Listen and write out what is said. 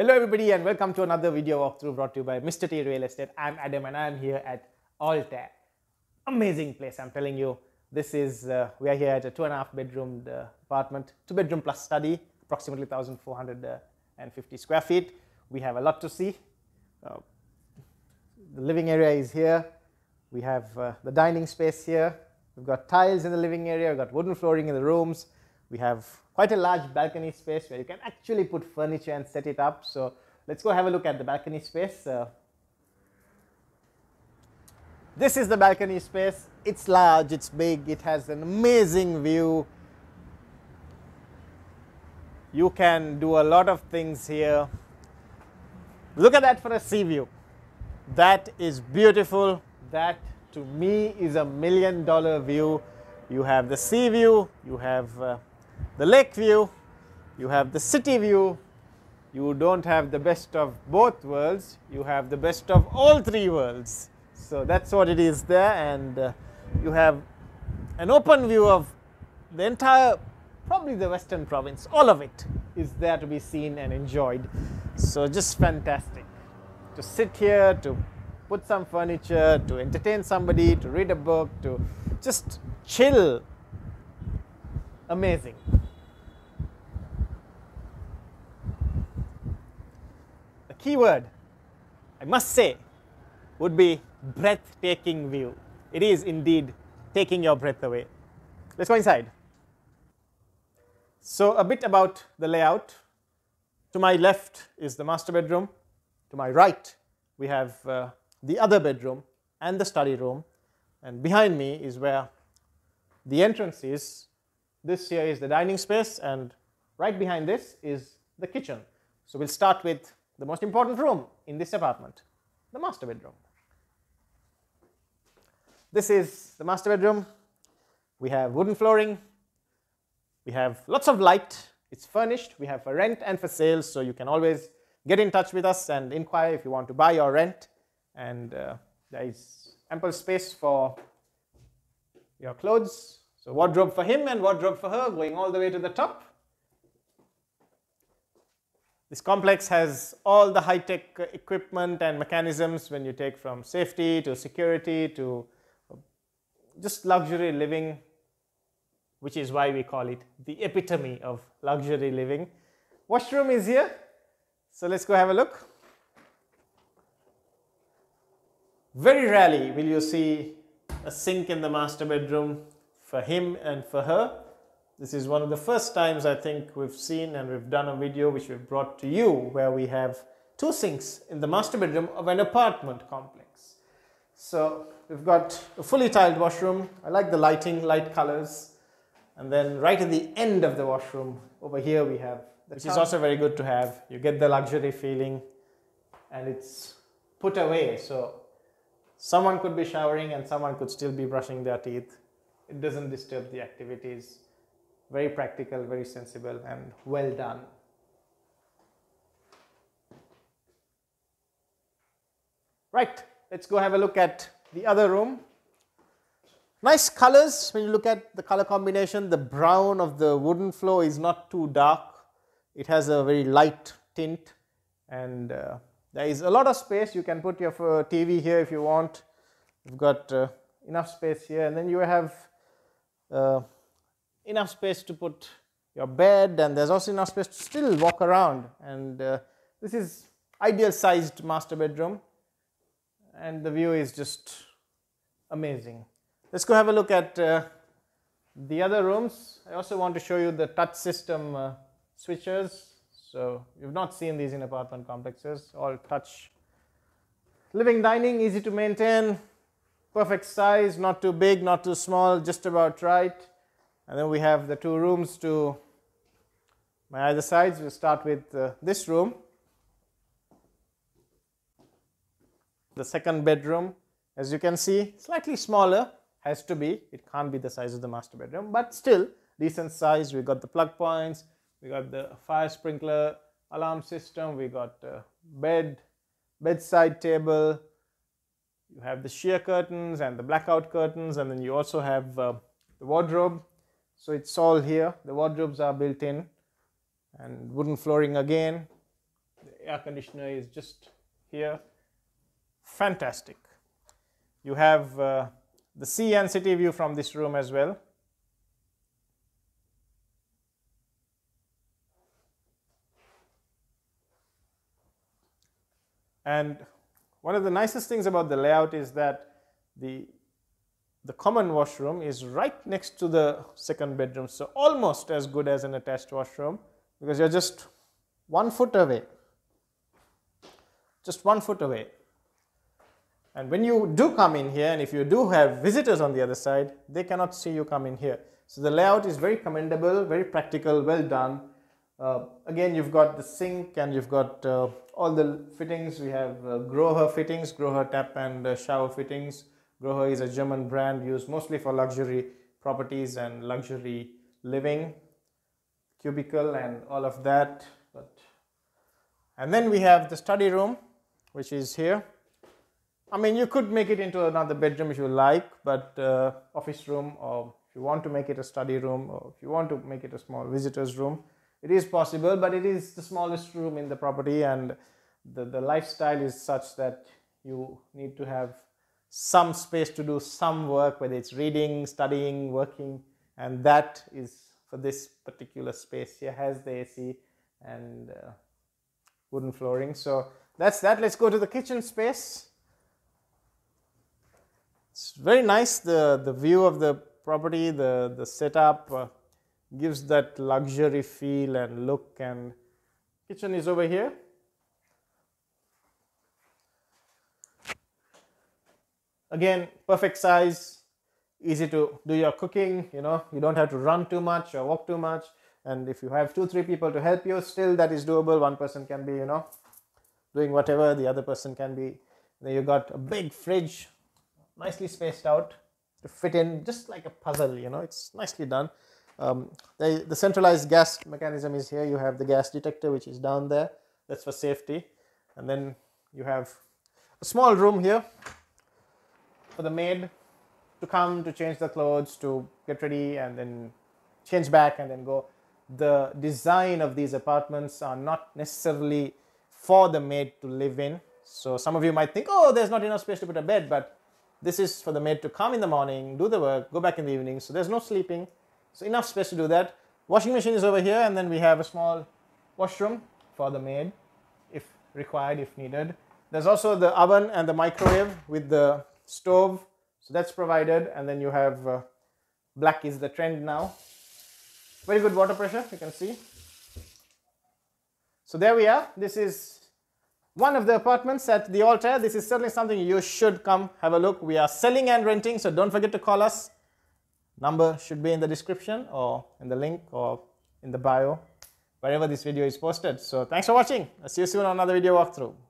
Hello everybody and welcome to another video walkthrough brought to you by Mr. T Real Estate. I'm Adam and I'm here at Altair. Amazing place, I'm telling you. This is, uh, we are here at a two and a half bedroom uh, apartment, two bedroom plus study, approximately 1,450 square feet. We have a lot to see. Uh, the living area is here. We have uh, the dining space here. We've got tiles in the living area, we've got wooden flooring in the rooms. We have quite a large balcony space where you can actually put furniture and set it up. So let's go have a look at the balcony space. Uh, this is the balcony space. It's large, it's big, it has an amazing view. You can do a lot of things here. Look at that for a sea view. That is beautiful. That to me is a million dollar view. You have the sea view, you have uh, the lake view, you have the city view, you don't have the best of both worlds, you have the best of all three worlds. So that's what it is there and uh, you have an open view of the entire, probably the western province, all of it is there to be seen and enjoyed. So just fantastic to sit here, to put some furniture, to entertain somebody, to read a book, to just chill. Amazing. The key word, I must say, would be breathtaking view. It is indeed taking your breath away. Let's go inside. So, a bit about the layout. To my left is the master bedroom. To my right, we have uh, the other bedroom and the study room. And behind me is where the entrance is. This here is the dining space, and right behind this is the kitchen. So, we'll start with the most important room in this apartment, the master bedroom. This is the master bedroom. We have wooden flooring. We have lots of light. It's furnished. We have for rent and for sale, so you can always get in touch with us and inquire if you want to buy or rent. And uh, there is ample space for your clothes. So wardrobe for him and wardrobe for her going all the way to the top. This complex has all the high-tech equipment and mechanisms when you take from safety to security to just luxury living, which is why we call it the epitome of luxury living. Washroom is here. So let's go have a look. Very rarely will you see a sink in the master bedroom for him and for her. This is one of the first times I think we've seen and we've done a video which we've brought to you where we have two sinks in the master bedroom of an apartment complex. So we've got a fully tiled washroom. I like the lighting, light colors. And then right at the end of the washroom over here we have, which is also very good to have. You get the luxury feeling and it's put away. So someone could be showering and someone could still be brushing their teeth. It doesn't disturb the activities very practical, very sensible, and well done. Right, let's go have a look at the other room. Nice colors when you look at the color combination. The brown of the wooden floor is not too dark, it has a very light tint, and uh, there is a lot of space. You can put your uh, TV here if you want. You've got uh, enough space here, and then you have uh, enough space to put your bed and there's also enough space to still walk around and uh, this is ideal sized master bedroom and the view is just amazing. Let's go have a look at uh, the other rooms. I also want to show you the touch system uh, switches. So you've not seen these in apartment complexes, all touch. Living dining, easy to maintain, perfect size, not too big, not too small, just about right. And then we have the two rooms to my either sides. We'll start with uh, this room. The second bedroom, as you can see, slightly smaller, has to be. It can't be the size of the master bedroom, but still decent size. We got the plug points, we got the fire sprinkler alarm system, we got a bed, bedside table, you have the sheer curtains and the blackout curtains, and then you also have uh, the wardrobe so it's all here. The wardrobes are built in and wooden flooring again. The air conditioner is just here. Fantastic. You have uh, the sea and city view from this room as well. And one of the nicest things about the layout is that the, the common washroom is right next to the second bedroom. So almost as good as an attached washroom because you're just one foot away. Just one foot away. And when you do come in here, and if you do have visitors on the other side, they cannot see you come in here. So the layout is very commendable, very practical, well done. Uh, again, you've got the sink and you've got uh, all the fittings. We have uh, Grohe fittings, Grohe tap and uh, shower fittings. Grohe is a German brand used mostly for luxury properties and luxury living, cubicle and all of that. But, and then we have the study room, which is here. I mean, you could make it into another bedroom if you like, but uh, office room, or if you want to make it a study room, or if you want to make it a small visitor's room, it is possible, but it is the smallest room in the property, and the, the lifestyle is such that you need to have some space to do some work, whether it's reading, studying, working, and that is for this particular space here has the AC and uh, wooden flooring. So that's that. Let's go to the kitchen space. It's very nice, the, the view of the property, the, the setup uh, gives that luxury feel and look and kitchen is over here. Again, perfect size, easy to do your cooking, you know, you don't have to run too much or walk too much. And if you have two, three people to help you, still that is doable. One person can be, you know, doing whatever, the other person can be. Then you got a big fridge nicely spaced out to fit in just like a puzzle, you know, it's nicely done. Um, the, the centralized gas mechanism is here. You have the gas detector, which is down there. That's for safety. And then you have a small room here for the maid to come to change the clothes, to get ready, and then change back and then go. The design of these apartments are not necessarily for the maid to live in. So some of you might think, oh, there's not enough space to put a bed, but this is for the maid to come in the morning, do the work, go back in the evening. So there's no sleeping. So enough space to do that. Washing machine is over here and then we have a small washroom for the maid if required, if needed. There's also the oven and the microwave with the stove. So that's provided. And then you have uh, black is the trend now. Very good water pressure, you can see. So there we are. This is one of the apartments at the Altair. This is certainly something you should come have a look. We are selling and renting, so don't forget to call us. Number should be in the description or in the link or in the bio, wherever this video is posted. So thanks for watching. I'll see you soon on another video walkthrough.